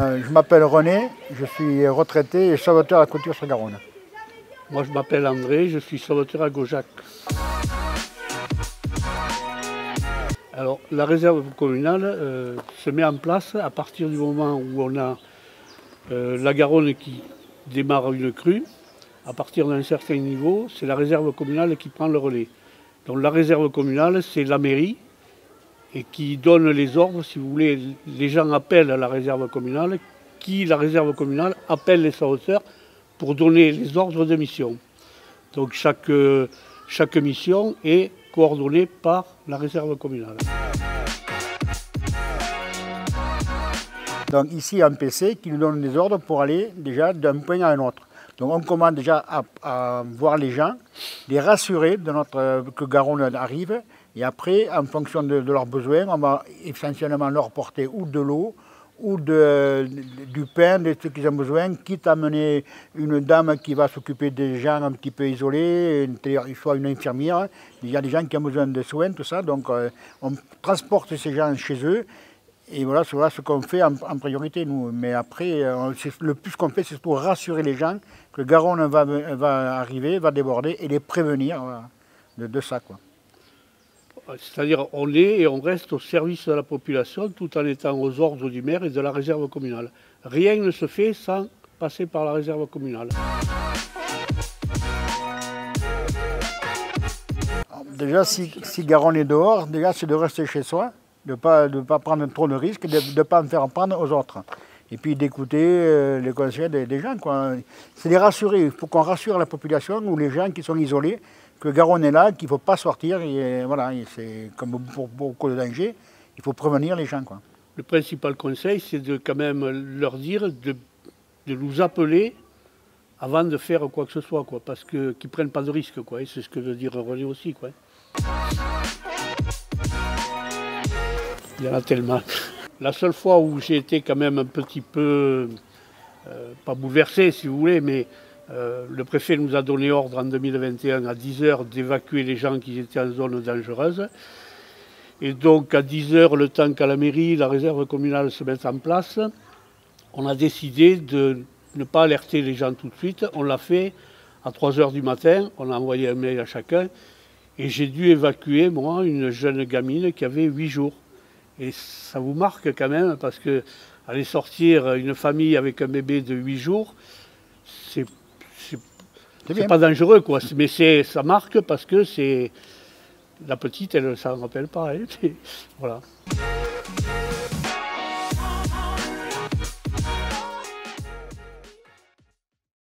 Euh, je m'appelle René, je suis retraité et sauveteur à Couture sur Garonne. Moi je m'appelle André, je suis sauveteur à Gaujac. Alors la réserve communale euh, se met en place à partir du moment où on a euh, la Garonne qui démarre une crue. À partir d'un certain niveau, c'est la réserve communale qui prend le relais. Donc la réserve communale, c'est la mairie et qui donne les ordres, si vous voulez, les gens appellent la réserve communale, qui, la réserve communale, appelle les sauveteurs pour donner les ordres de mission. Donc chaque, chaque mission est coordonnée par la réserve communale. Donc ici un PC qui nous donne des ordres pour aller déjà d'un point à un autre. Donc on commence déjà à, voir les gens, les rassurer de notre, que Garonne arrive, et après, en fonction de, leurs besoins, on va essentiellement leur porter ou de l'eau, ou du pain, de ce qu'ils ont besoin, quitte à mener une dame qui va s'occuper des gens un petit peu isolés, soit une infirmière. Il y a des gens qui ont besoin de soins, tout ça. Donc euh, on transporte ces gens chez eux. Et voilà, voilà ce qu'on fait en, priorité, nous. Mais après, euh, le plus qu'on fait, c'est pour rassurer les gens que Garonne va, va arriver, va déborder et les prévenir de, de ça. Quoi. C'est-à-dire on est et on reste au service de la population tout en étant aux ordres du maire et de la réserve communale. Rien ne se fait sans passer par la réserve communale. déjà, si, Garonne est dehors, déjà c'est de rester chez soi, de ne pas, de pas prendre trop de risques, de ne pas en faire prendre aux autres. Et puis d'écouter euh, les conseils des, gens. C'est les rassurer. Il faut qu'on rassure la population ou les gens qui sont isolés que Garonne est là, qu'il ne faut pas sortir. Et voilà, c'est comme pour beaucoup de dangers, il faut prévenir les gens. Quoi. Le principal conseil, c'est de quand même leur dire de, nous appeler avant de faire quoi que ce soit, quoi, parce qu'ils prennent pas de risques, c'est ce que veut dire René aussi, quoi. Il y en a tellement. La seule fois où j'ai été quand même un petit peu, euh, pas bouleversé si vous voulez, mais euh, le préfet nous a donné ordre en 2021 à 10 heures d'évacuer les gens qui étaient en zone dangereuse. Et donc à 10 heures, le temps qu'à la mairie, la réserve communale se mette en place, on a décidé de ne pas alerter les gens tout de suite. On l'a fait à 3 heures du matin, on a envoyé un mail à chacun. Et j'ai dû évacuer, moi, une jeune gamine qui avait 8 jours. Et ça vous marque quand même, parce que aller sortir une famille avec un bébé de 8 jours, c'est c'est pas dangereux, quoi. Mais ça marque parce que c'est. La petite, elle ne s'en rappelle pas. Elle. Voilà.